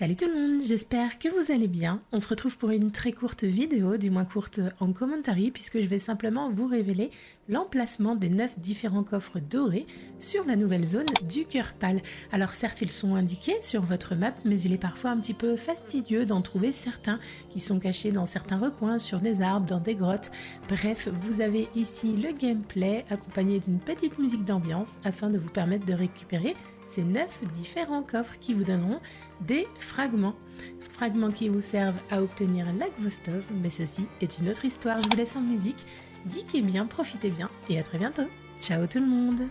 Salut tout le monde, j'espère que vous allez bien. On se retrouve pour une très courte vidéo, du moins courte en commentary, puisque je vais simplement vous révéler l'emplacement des 9 différents coffres dorés sur la nouvelle zone du cœur pâle. Alors certes, ils sont indiqués sur votre map, mais il est parfois un petit peu fastidieux d'en trouver certains qui sont cachés dans certains recoins, sur des arbres, dans des grottes. Bref, vous avez ici le gameplay accompagné d'une petite musique d'ambiance afin de vous permettre de récupérer ces 9 différents coffres qui vous donneront des fragments. Fragments qui vous servent à obtenir la Gvostov, mais ceci est une autre histoire. Je vous laisse en musique. Geekez bien, profitez bien et à très bientôt. Ciao tout le monde